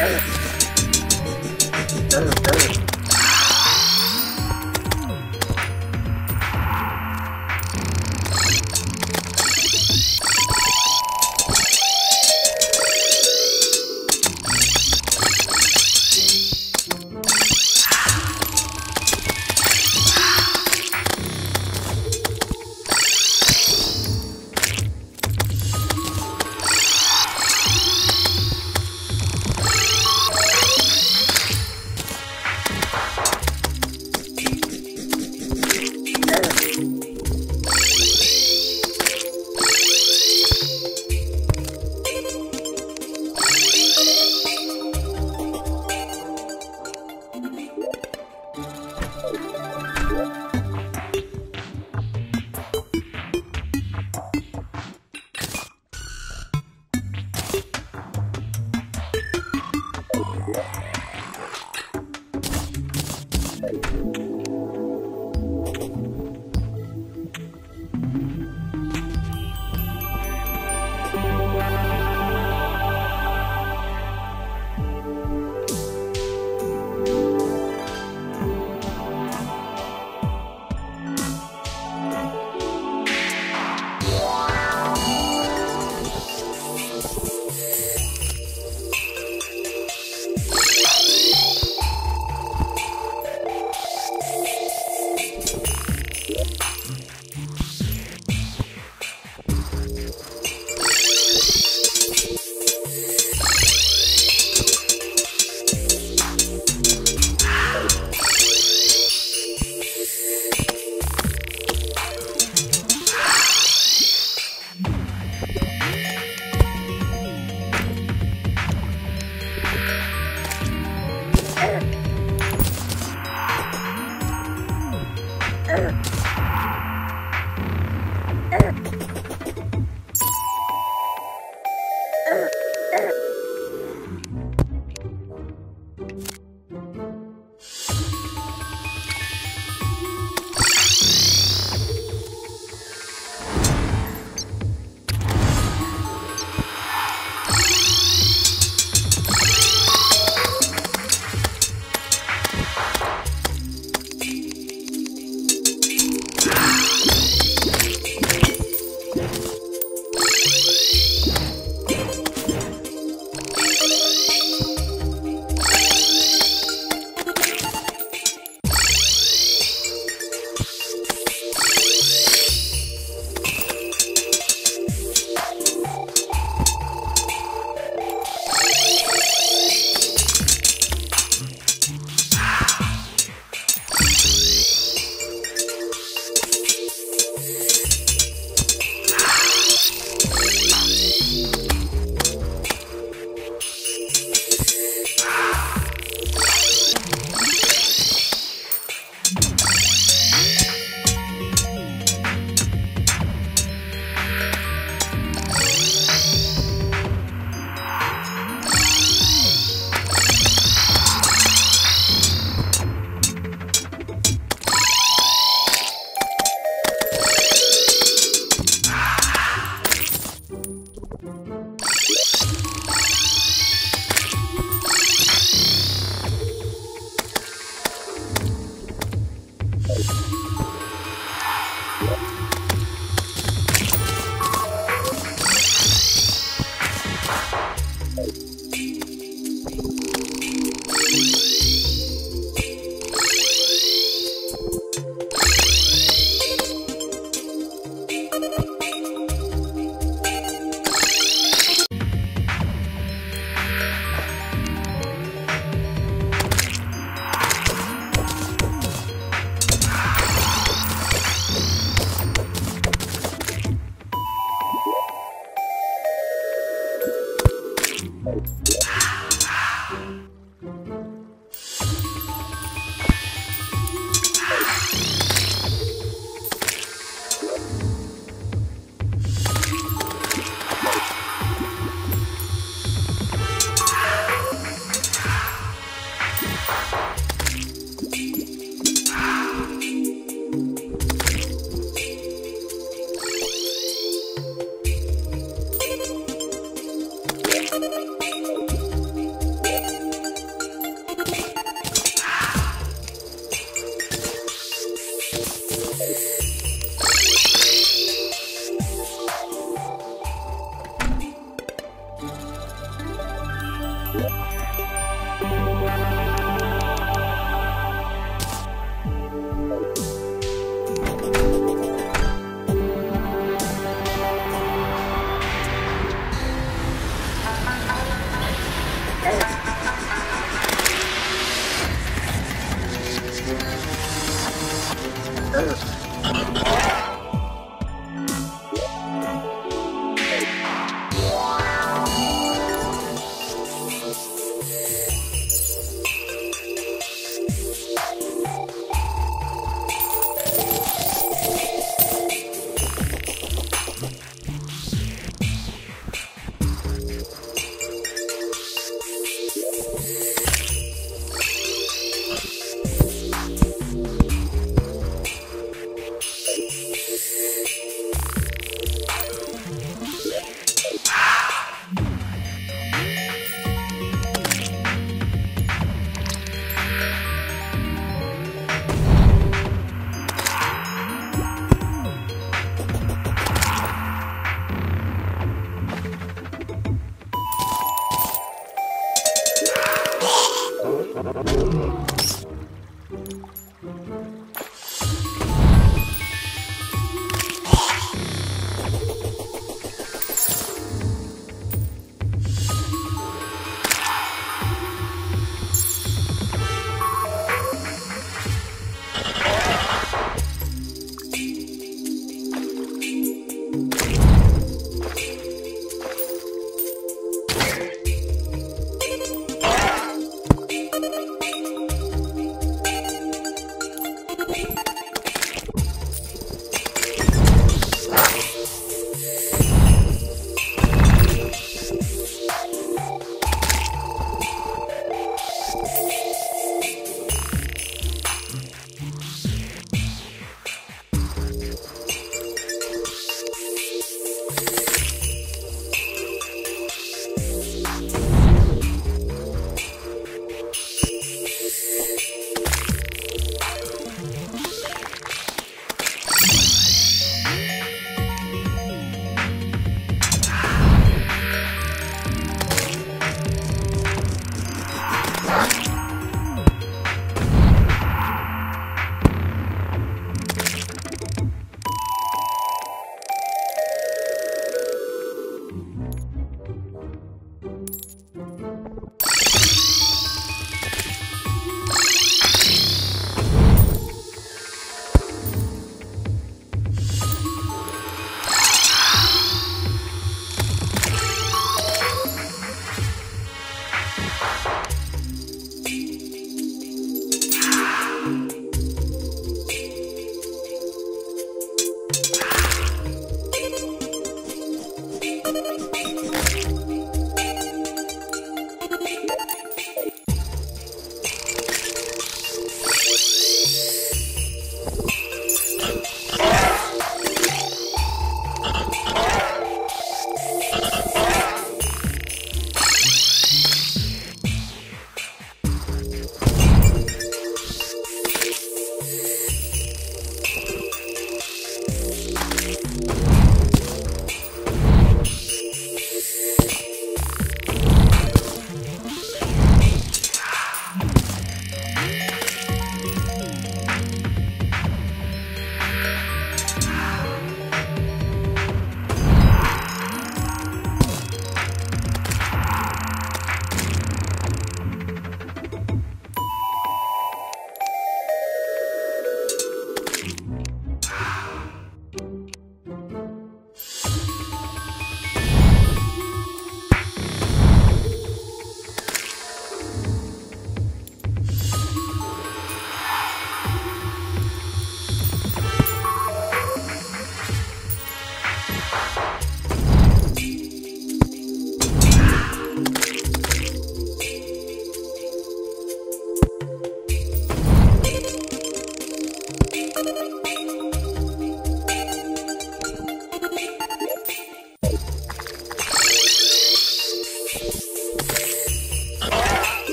Hey! Urgh. thank you.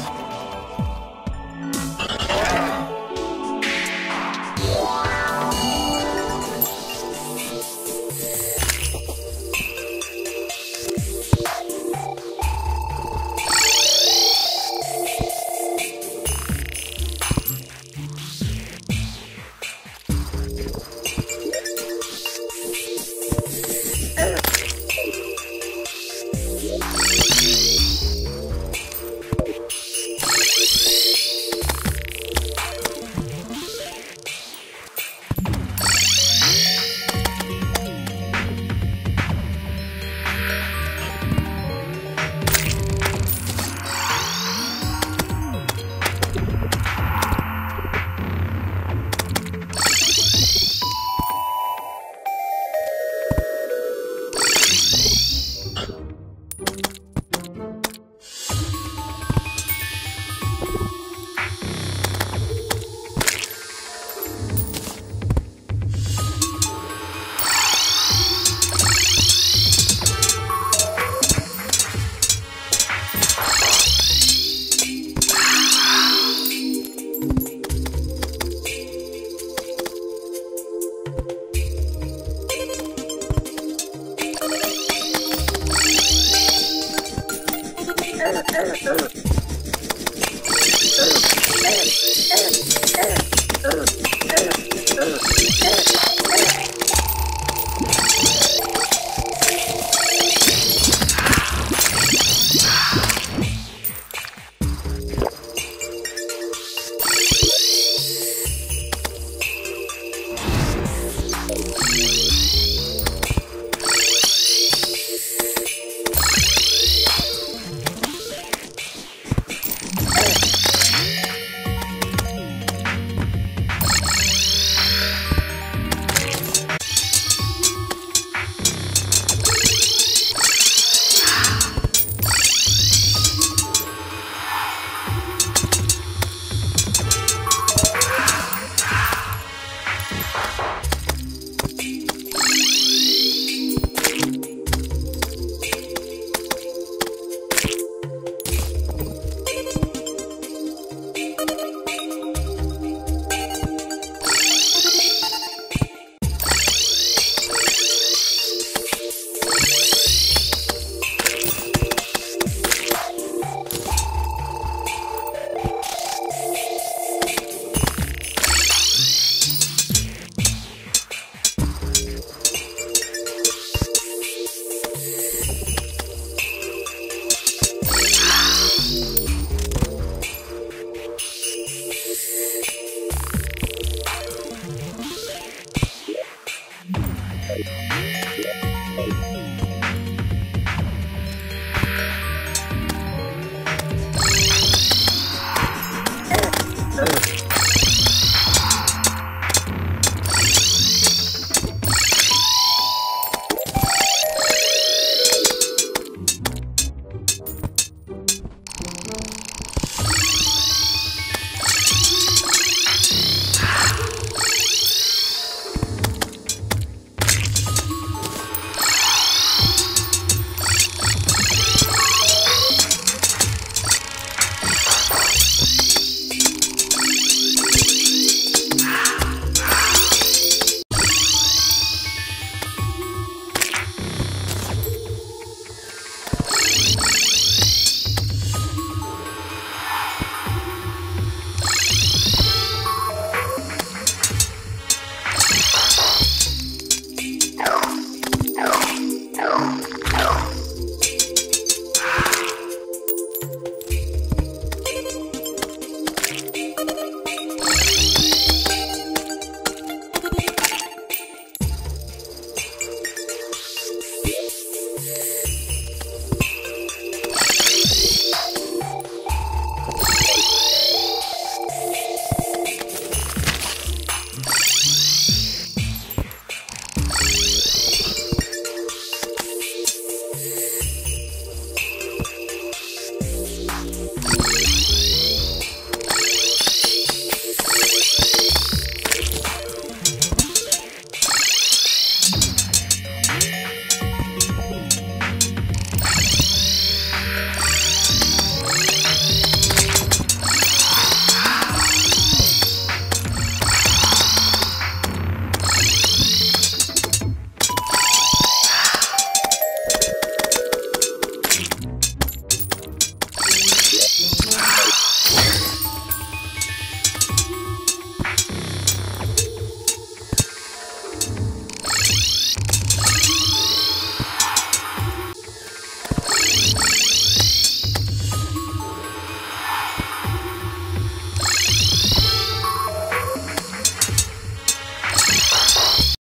Yes. Sure.